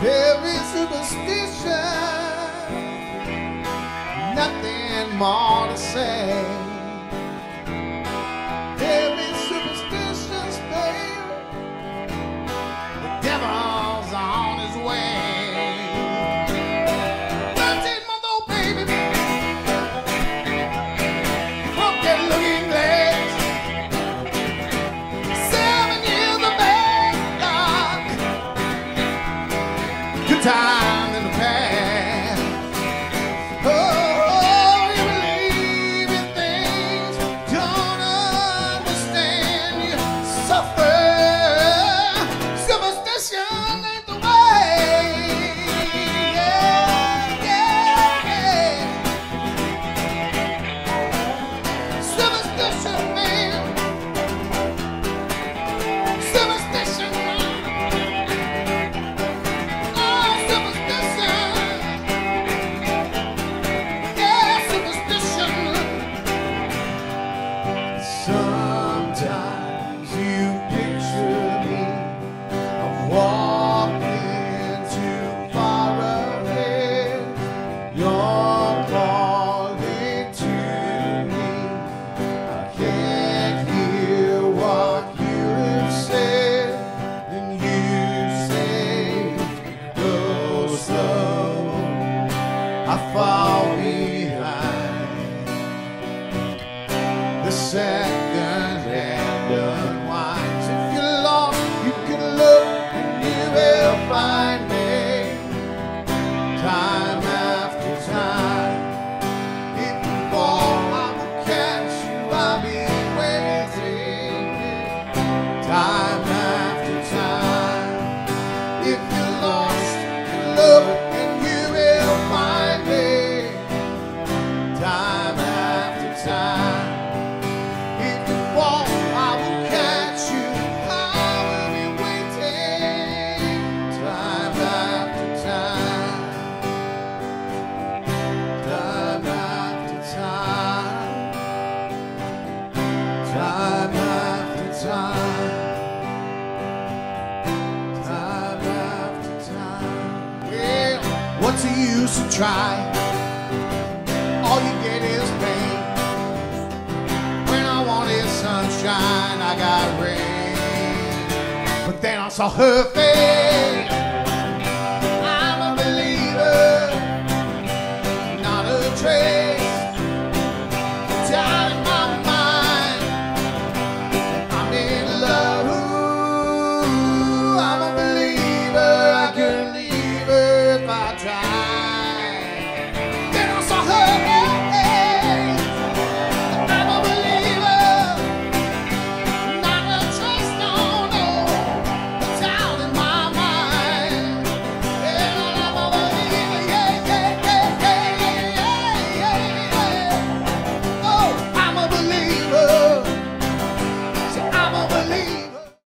very superstition. Nothing more to say. good time. the sad. What's the use of try? All you get is pain. When I wanted sunshine, I got rain. But then I saw her face. time.